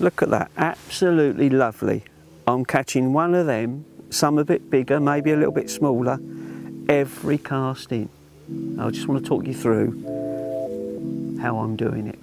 Look at that, absolutely lovely. I'm catching one of them, some a bit bigger, maybe a little bit smaller, every cast in. I just want to talk you through how I'm doing it.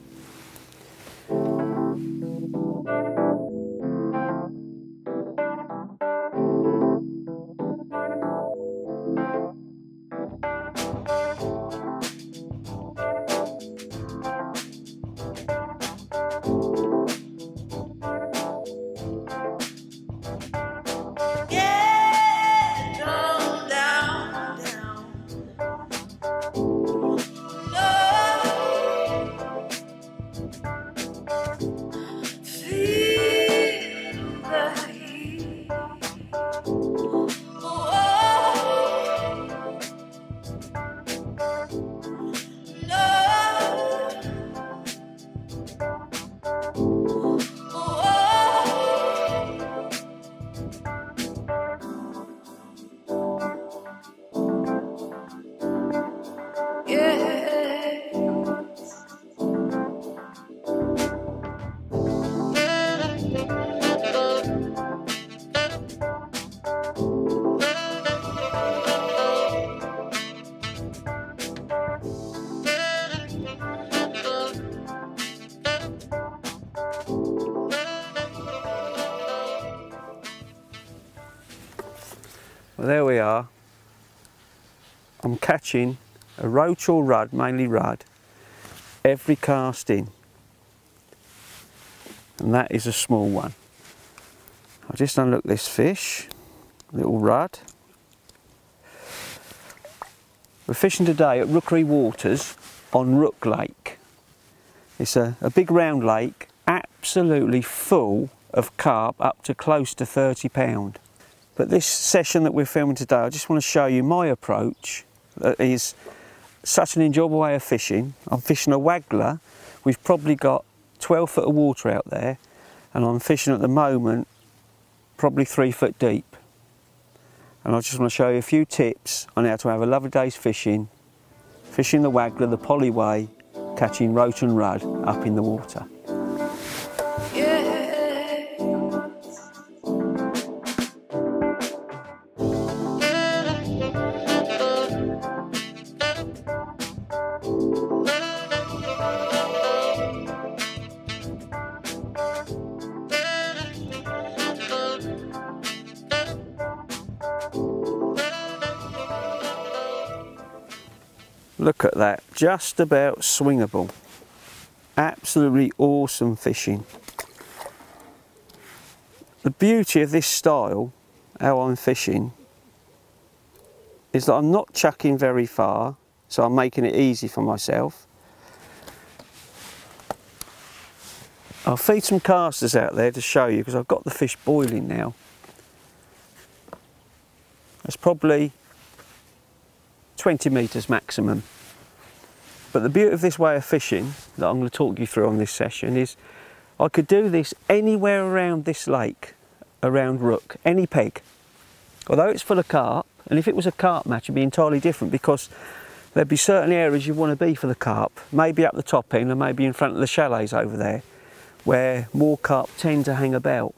Well, there we are. I'm catching a roach or rudd, mainly rudd, every casting. And that is a small one. I'll just unlook this fish, little rudd. We're fishing today at Rookery Waters on Rook Lake. It's a, a big round lake, absolutely full of carp up to close to 30 pound. But this session that we're filming today, I just want to show you my approach that is such an enjoyable way of fishing. I'm fishing a waggler. We've probably got 12 foot of water out there and I'm fishing at the moment probably three foot deep. And I just want to show you a few tips on how to have a lovely day's fishing, fishing the waggler the Polly way, catching roach and rudd up in the water. Look at that, just about swingable. Absolutely awesome fishing. The beauty of this style, how I'm fishing, is that I'm not chucking very far, so I'm making it easy for myself. I'll feed some casters out there to show you because I've got the fish boiling now. It's probably 20 metres maximum. But the beauty of this way of fishing that I'm going to talk you through on this session is I could do this anywhere around this lake, around Rook, any peg. Although it's full of carp, and if it was a carp match it'd be entirely different because there'd be certain areas you want to be for the carp, maybe up the top end or maybe in front of the chalets over there, where more carp tend to hang about.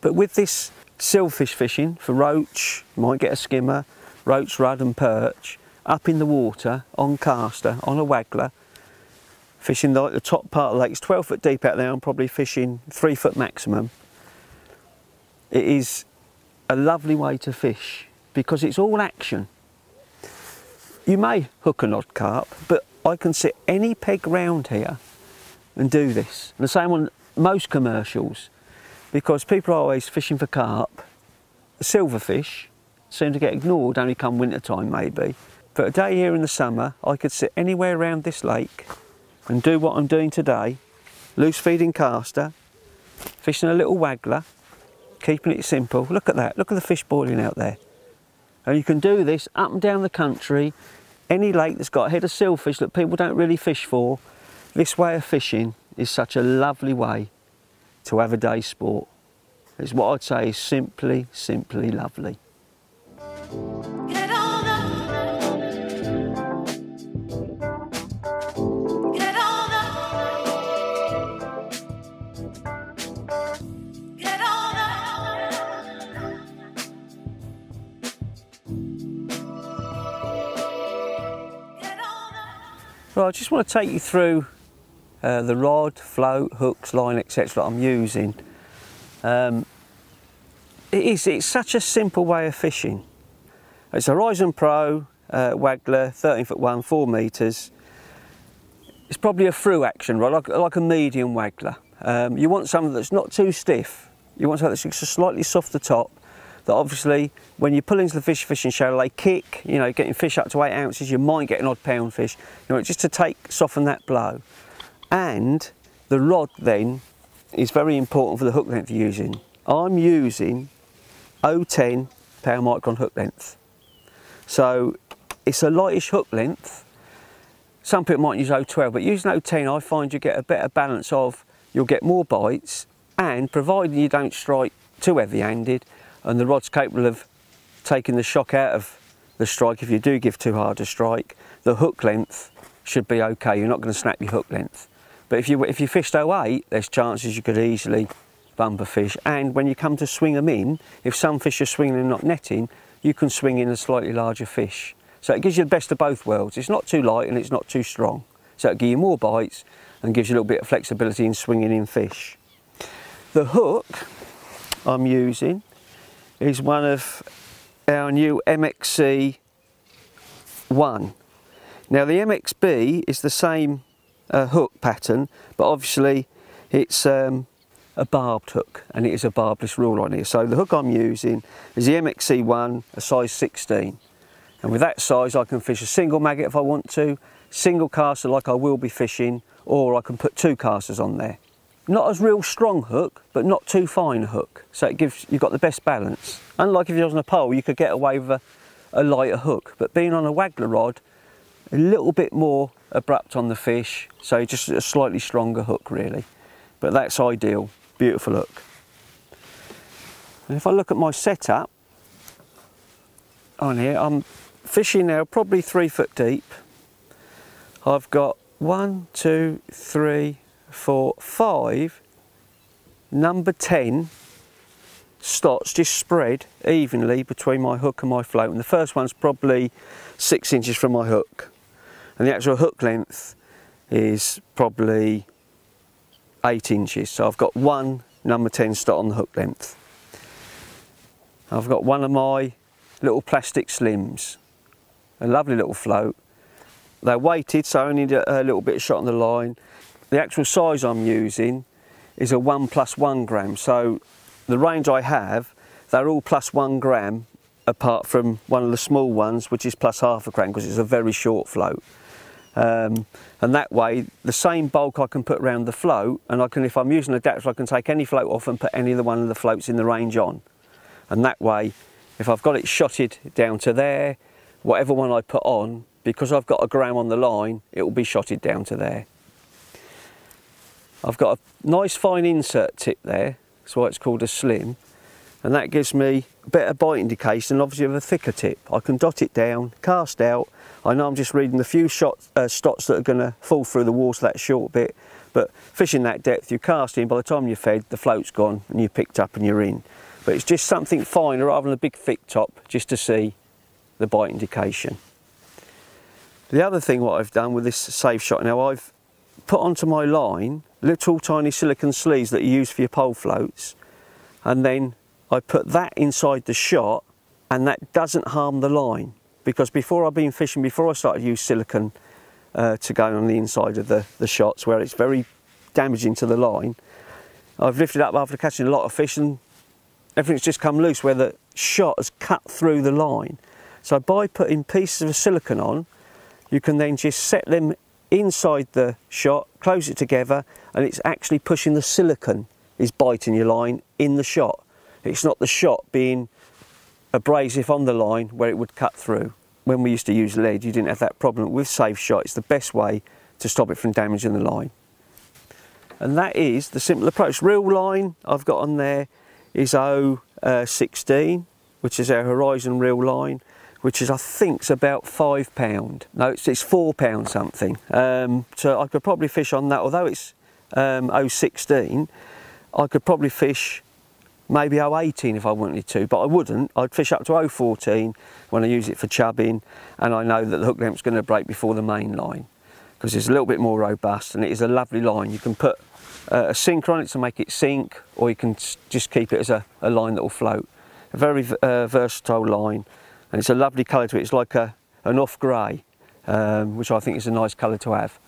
But with this silverfish fishing for roach, might get a skimmer, roach, rudd and perch up in the water on caster, on a waggler, fishing the, the top part of the lake. It's 12 foot deep out there, I'm probably fishing three foot maximum. It is a lovely way to fish because it's all action. You may hook an odd carp, but I can sit any peg round here and do this. The same on most commercials because people are always fishing for carp, silverfish, seem to get ignored only come winter time maybe. But a day here in the summer, I could sit anywhere around this lake and do what I'm doing today, loose feeding caster, fishing a little waggler, keeping it simple. Look at that, look at the fish boiling out there. And you can do this up and down the country, any lake that's got a head of silverfish that people don't really fish for. This way of fishing is such a lovely way to have a day's sport. It's what I'd say is simply, simply lovely. Well, I just want to take you through uh, the rod, float, hooks, line, etc. I'm using. Um, it is, it's such a simple way of fishing. It's a Horizon Pro uh, Waggler, 13 foot one, four metres. It's probably a through action rod, like, like a medium Waggler. Um, you want something that's not too stiff. You want something that's just slightly softer top that obviously when you pull into the fish fishing shallow they kick, you know, getting fish up to eight ounces, you might get an odd pound fish. You know, just to take, soften that blow. And the rod then is very important for the hook length you're using. I'm using 010 pound micron hook length. So it's a lightish hook length. Some people might use 012, but using 010 I find you get a better balance of, you'll get more bites, and providing you don't strike too heavy-handed, and the rod's capable of taking the shock out of the strike if you do give too hard a strike, the hook length should be okay. You're not going to snap your hook length. But if you if you fished 08, there's chances you could easily bump a fish. And when you come to swing them in, if some fish are swinging and not netting, you can swing in a slightly larger fish. So it gives you the best of both worlds. It's not too light and it's not too strong. So it gives you more bites and gives you a little bit of flexibility in swinging in fish. The hook I'm using is one of our new MXC 1. Now the MXB is the same uh, hook pattern, but obviously it's um, a barbed hook and it is a barbless rule on here. So the hook I'm using is the MXC 1, a size 16. And with that size I can fish a single maggot if I want to, single caster like I will be fishing, or I can put two casters on there. Not as real strong hook, but not too fine a hook. So it gives, you've got the best balance. Unlike if you're on a pole, you could get away with a, a lighter hook. But being on a waggler rod, a little bit more abrupt on the fish, so just a slightly stronger hook really. But that's ideal, beautiful look. And if I look at my setup on here, I'm fishing now probably three foot deep. I've got one, two, three, four, five, number 10 stots just spread evenly between my hook and my float. And the first one's probably six inches from my hook. And the actual hook length is probably eight inches. So I've got one number 10 stot on the hook length. I've got one of my little plastic slims, a lovely little float. They're weighted, so I need a, a little bit of shot on the line. The actual size I'm using is a one plus one gram. So the range I have, they're all plus one gram apart from one of the small ones, which is plus half a gram because it's a very short float. Um, and that way, the same bulk I can put around the float, and I can, if I'm using a adapter, I can take any float off and put any of the one of the floats in the range on. And that way, if I've got it shotted down to there, whatever one I put on, because I've got a gram on the line, it will be shotted down to there. I've got a nice fine insert tip there, that's why it's called a slim, and that gives me better bite indication, obviously of a thicker tip. I can dot it down, cast out, I know I'm just reading the few shot, uh, stots that are going to fall through the water that short bit, but fishing that depth, you cast in, by the time you're fed, the float's gone and you picked up and you're in. But it's just something finer rather than a big thick top, just to see the bite indication. The other thing what I've done with this safe shot now, I've put onto my line little tiny silicon sleeves that you use for your pole floats and then I put that inside the shot and that doesn't harm the line because before I've been fishing, before I started to use silicon uh, to go on the inside of the, the shots where it's very damaging to the line, I've lifted up after catching a lot of fish and everything's just come loose where the shot has cut through the line. So by putting pieces of silicon on, you can then just set them inside the shot, close it together, and it's actually pushing the silicon is biting your line in the shot. It's not the shot being abrasive on the line where it would cut through. When we used to use lead, you didn't have that problem. With Safe Shot, it's the best way to stop it from damaging the line. And that is the simple approach. Real line I've got on there is 016, which is our Horizon reel line, which is I think about five pound. No, it's, it's four pound something. Um, so I could probably fish on that, although it's um, 016, I could probably fish maybe 018 if I wanted to, but I wouldn't. I'd fish up to 014 when I use it for chubbing, and I know that the hook length's going to break before the main line. because it's a little bit more robust and it is a lovely line. You can put uh, a sinker on it to make it sink or you can just keep it as a, a line that will float. A very uh, versatile line and it's a lovely colour to it. It's like a, an off grey, um, which I think is a nice colour to have.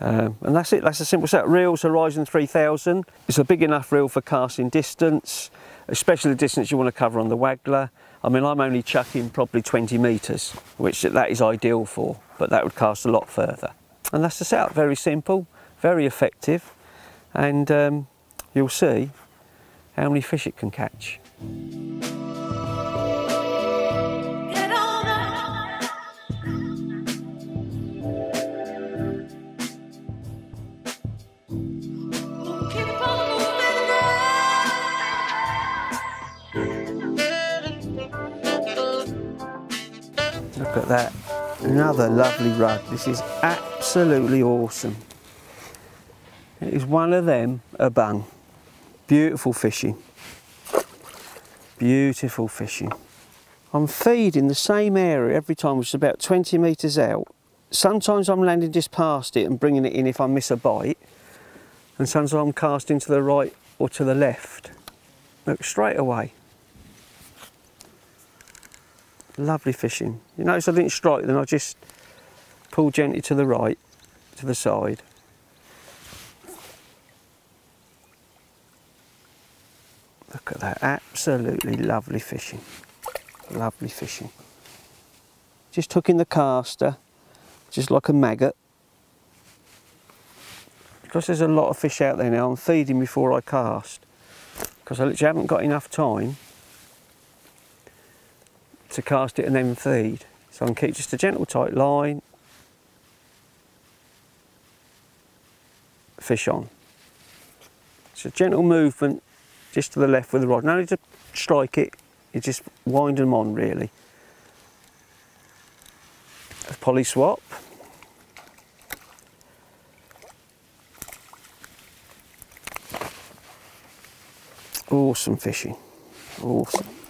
Um, and that's it, that's a simple set. Reels Horizon 3000. It's a big enough reel for casting distance, especially the distance you want to cover on the Waggler. I mean, I'm only chucking probably 20 metres, which that is ideal for, but that would cast a lot further. And that's the setup, very simple, very effective, and um, you'll see how many fish it can catch. Look at that. Another lovely rudd. This is absolutely awesome. It is one of them, a bung. Beautiful fishing. Beautiful fishing. I'm feeding the same area every time, which is about 20 metres out. Sometimes I'm landing just past it and bringing it in if I miss a bite. And sometimes I'm casting to the right or to the left. Look, straight away. Lovely fishing. You notice I didn't strike then, I just pulled gently to the right, to the side. Look at that, absolutely lovely fishing. Lovely fishing. Just hooking the caster, just like a maggot. Because there's a lot of fish out there now, I'm feeding before I cast. Because I literally haven't got enough time to cast it and then feed. So I can keep just a gentle tight line, fish on. It's a gentle movement just to the left with the rod. No need to strike it, you just wind them on really. A Polly swap. Awesome fishing, awesome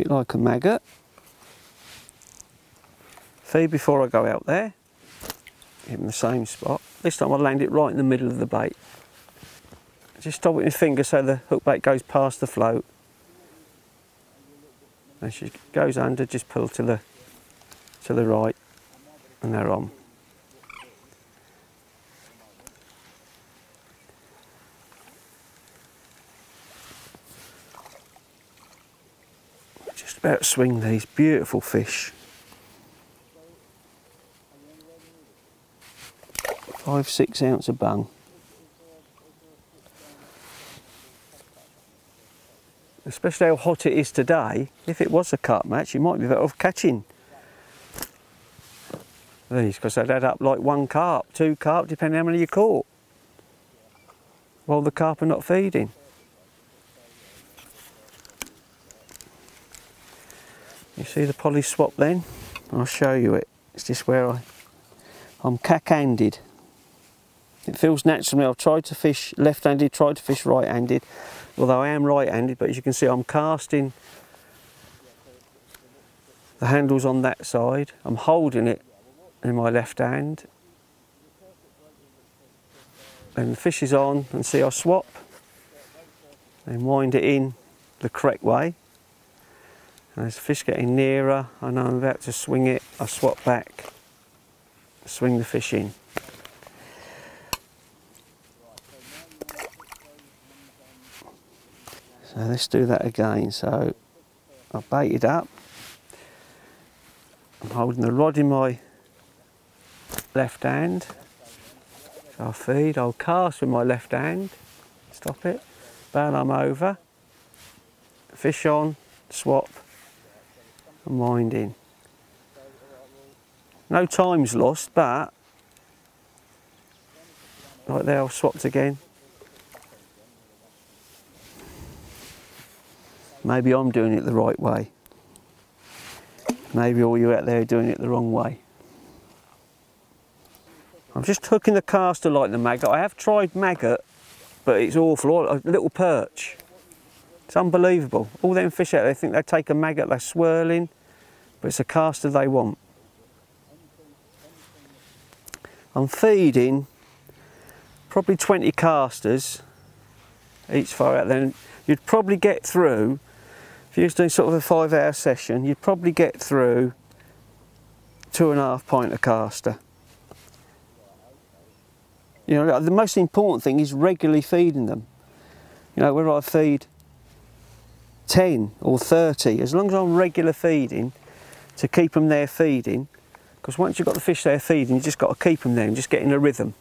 it like a maggot. Feed before I go out there, in the same spot. This time I land it right in the middle of the bait. Just stop with my finger so the hook bait goes past the float. And she goes under, just pull to the to the right and they're on. About swing these beautiful fish. Five, six ounce of bung. Especially how hot it is today, if it was a carp match, you might be better off catching these because they'd add up like one carp, two carp, depending how many you caught, while the carp are not feeding. You see the Polly swap then? I'll show you it. It's just where I, I'm cack-handed. It feels natural I've tried to fish left-handed, tried to fish right-handed, although I am right-handed, but as you can see I'm casting the handles on that side. I'm holding it in my left hand. And the fish is on, and see I swap and wind it in the correct way. And as the fish getting nearer, I know I'm about to swing it, I swap back, swing the fish in. So let's do that again. So I've baited up. I'm holding the rod in my left hand. So I'll feed, I'll cast with my left hand, stop it, bail I'm over, fish on, swap, and winding. No time's lost, but like there, I've swapped again. Maybe I'm doing it the right way. Maybe all you out there are doing it the wrong way. I'm just hooking the caster like the maggot. I have tried maggot, but it's awful. A little perch. It's unbelievable. All them fish out there think they take a maggot, they're swirling, but it's a caster they want. I'm feeding probably 20 casters each far out then you'd probably get through if you was doing sort of a five hour session you'd probably get through two and a half pint of caster you know the most important thing is regularly feeding them you know where I feed 10 or 30 as long as I'm regular feeding to keep them there feeding because once you've got the fish there feeding you just got to keep them there and just get in a rhythm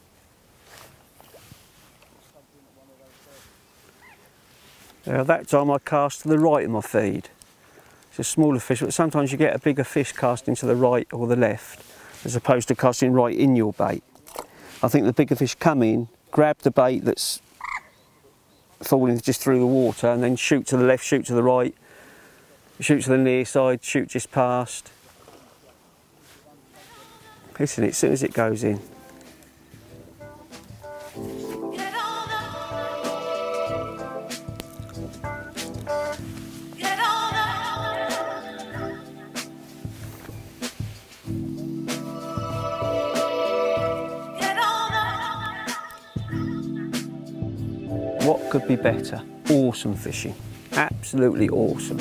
Now that time I cast to the right of my feed. It's a smaller fish, but sometimes you get a bigger fish casting to the right or the left, as opposed to casting right in your bait. I think the bigger fish come in, grab the bait that's falling just through the water, and then shoot to the left, shoot to the right, shoot to the near side, shoot just past. Listen, as soon as it goes in. Could be better? Awesome fishing. Absolutely awesome.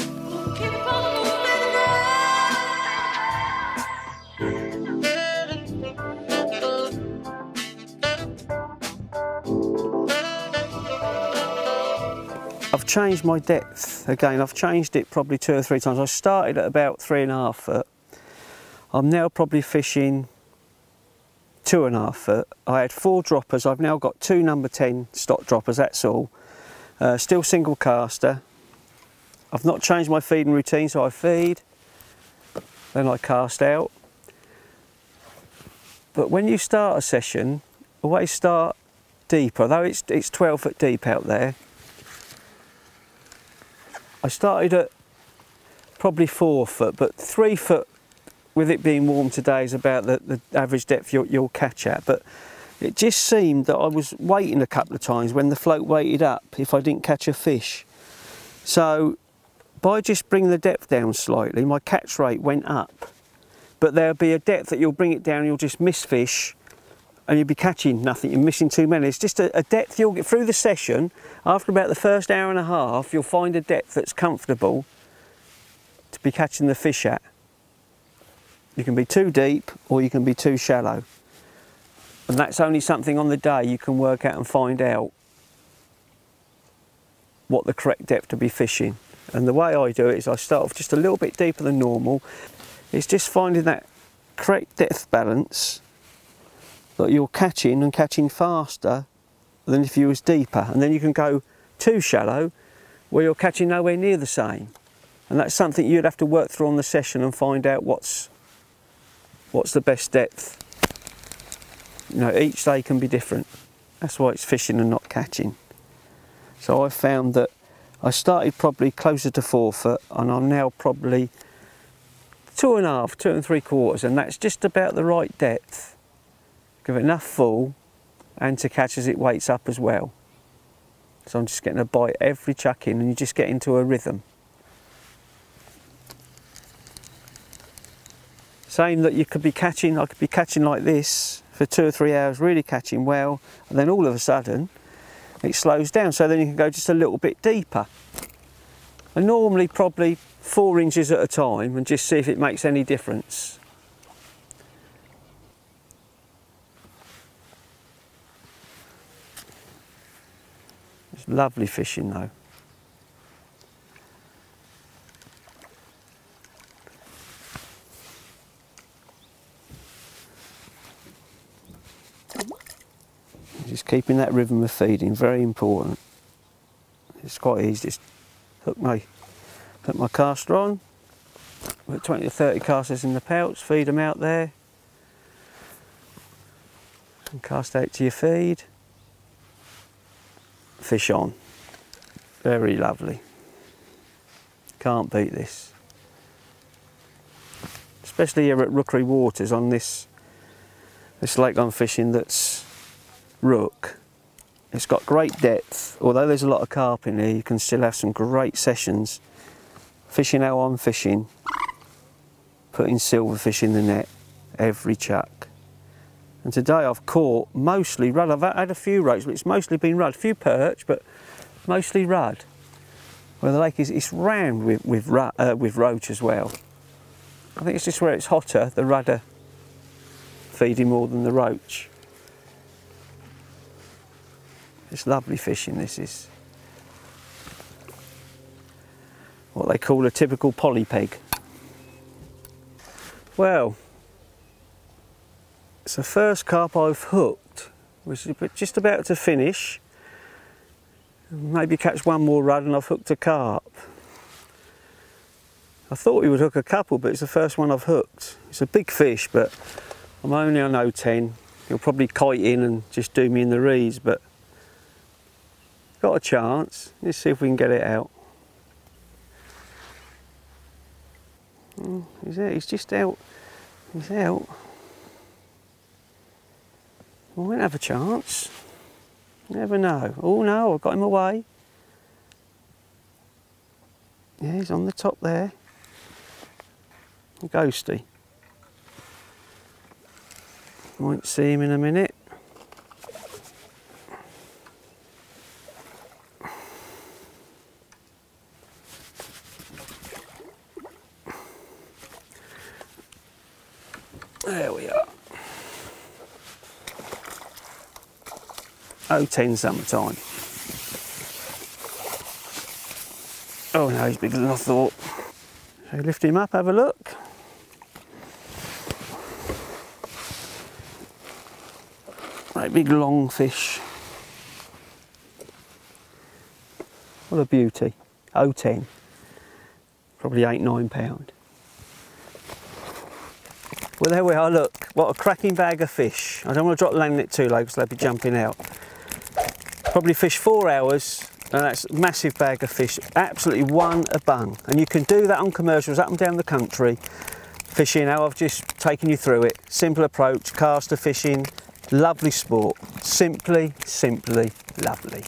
I've changed my depth again. I've changed it probably two or three times. I started at about three and a half foot. I'm now probably fishing two and a half foot. I had four droppers. I've now got two number 10 stot droppers, that's all. Uh, still single caster. I've not changed my feeding routine, so I feed, then I cast out. But when you start a session, always start deeper, though it's, it's 12 foot deep out there. I started at probably four foot, but three foot with it being warm today is about the, the average depth you'll, you'll, catch at. But it just seemed that I was waiting a couple of times when the float weighted up if I didn't catch a fish. So by just bringing the depth down slightly, my catch rate went up. But there'll be a depth that you'll bring it down, you'll just miss fish and you'll be catching nothing, you're missing too many. It's just a, a depth you'll get through the session, after about the first hour and a half, you'll find a depth that's comfortable to be catching the fish at. You can be too deep or you can be too shallow. And that's only something on the day you can work out and find out what the correct depth to be fishing. And the way I do it is I start off just a little bit deeper than normal. It's just finding that correct depth balance that you're catching and catching faster than if you was deeper. And then you can go too shallow where you're catching nowhere near the same. And that's something you'd have to work through on the session and find out what's what's the best depth. You know, each day can be different. That's why it's fishing and not catching. So I found that I started probably closer to four foot and I'm now probably two and a half, two and three quarters and that's just about the right depth. Give it enough fall and to catch as it weights up as well. So I'm just getting a bite every chuck in and you just get into a rhythm. Same that you could be catching, I could be catching like this for two or three hours, really catching well, and then all of a sudden it slows down, so then you can go just a little bit deeper. And normally probably four inches at a time and just see if it makes any difference. It's lovely fishing though. Just keeping that rhythm of feeding, very important. It's quite easy, just hook my, hook my caster on, put 20 to 30 casters in the pouch, feed them out there, and cast out to your feed, fish on. Very lovely. Can't beat this. Especially here at Rookery Waters on this, this lake I'm fishing that's rook. It's got great depth. Although there's a lot of carp in here, you can still have some great sessions. Fishing how I'm fishing, putting silverfish in the net every chuck. And today I've caught mostly rudd. I've had a few roach, but it's mostly been rudd. A few perch, but mostly rudd. Well, the lake is it's round with with, uh, with roach as well. I think it's just where it's hotter. The rudd are feeding more than the roach. It's lovely fishing. This is what they call a typical Polly peg. Well, it's the first carp I've hooked, is just about to finish. Maybe catch one more rod and I've hooked a carp. I thought he would hook a couple, but it's the first one I've hooked. It's a big fish, but I'm only on 010. He'll probably kite in and just do me in the reeds, but got a chance. Let's see if we can get it out. Oh, he's out. He's just out. He's out. We won't have a chance. Never know. Oh no, I've got him away. Yeah, he's on the top there. Ghosty. Won't see him in a minute. 010 summertime. Oh no, he's bigger than I thought. So lift him up, have a look. Right, big long fish. What a beauty. 010. Probably eight, nine pound. Well, there we are, look. What a cracking bag of fish. I don't want to drop the line net too low because they'll be jumping out. Probably fish four hours, and that's a massive bag of fish. Absolutely one a bung. And you can do that on commercials up and down the country, fishing how I've just taken you through it. Simple approach, caster fishing, lovely sport. Simply, simply lovely.